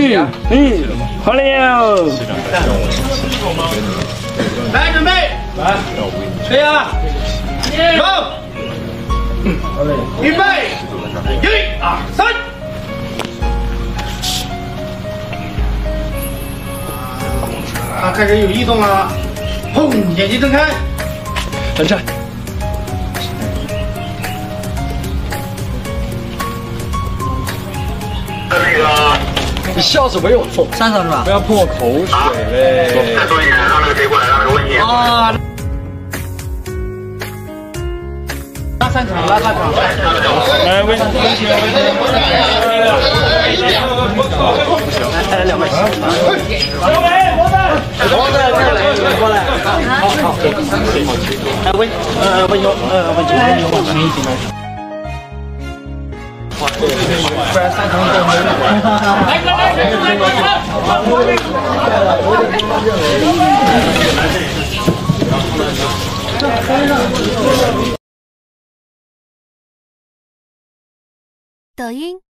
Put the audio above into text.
嗯嗯，好了。来，准备，来，可以啊，走，预备，一二三，他，开始有异动了，砰，眼睛睁开，等着。那个，你笑是没有错，上手是吧？不要喷我口水嘞。再说一遍，让那个谁过来，让那个问题。啊，拉三场，拉三场，来，温温馨，温馨。来两位。小伟，我的。我的过来，过来。好好。来温，呃温柔，呃温柔，温柔往前一点来。不然三场都没了。抖音。